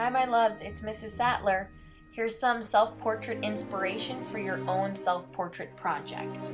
Hi, my loves, it's Mrs. Sattler. Here's some self portrait inspiration for your own self portrait project.